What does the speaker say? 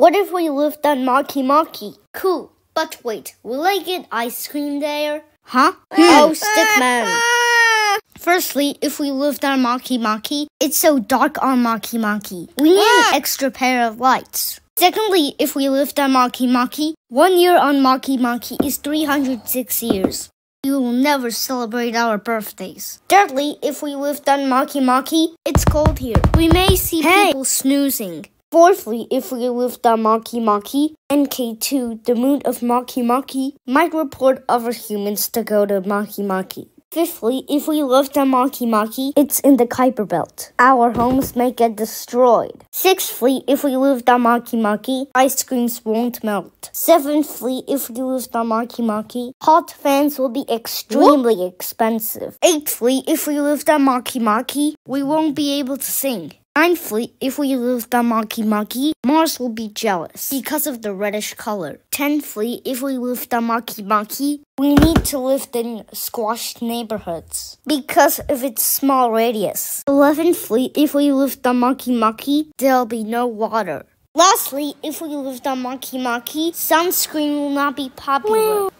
What if we lived on Makemake? Cool. But wait, will I get ice cream there? Huh? oh, hmm. Stickman. Firstly, if we lived on Makemake, it's so dark on Makemake. We need an ah. extra pair of lights. Secondly, if we lived on Makemake, one year on Makemake is 306 years. We will never celebrate our birthdays. Thirdly, if we lived on Maki Maki, it's cold here. We may see Hey. people snoozing. Fourthly, if we lived on Maki Maki, MK2, the moon of Makemake, might report other humans to go to Makemake. Fifthly, if we lived on Makemake, it's in the Kuiper Belt. Our homes may get destroyed. Sixthly, if we lived on Makemake, ice creams won't melt. Seventhly, if we lived on Makemake, hot fans will be extremely expensive. Eighthly, if we lived on Makemake, we won't be able to sing. Ninthly, if we lived on Makemake, Mars will be jealous because of the reddish color. Tenthly, if we lived on Makemake, we need to live in squashed neighborhoods because of its small radius. Eleventhly, if we lived on Makemake, there'll be no water. Lastly, if we lived on Makemake, sunscreen will not be popular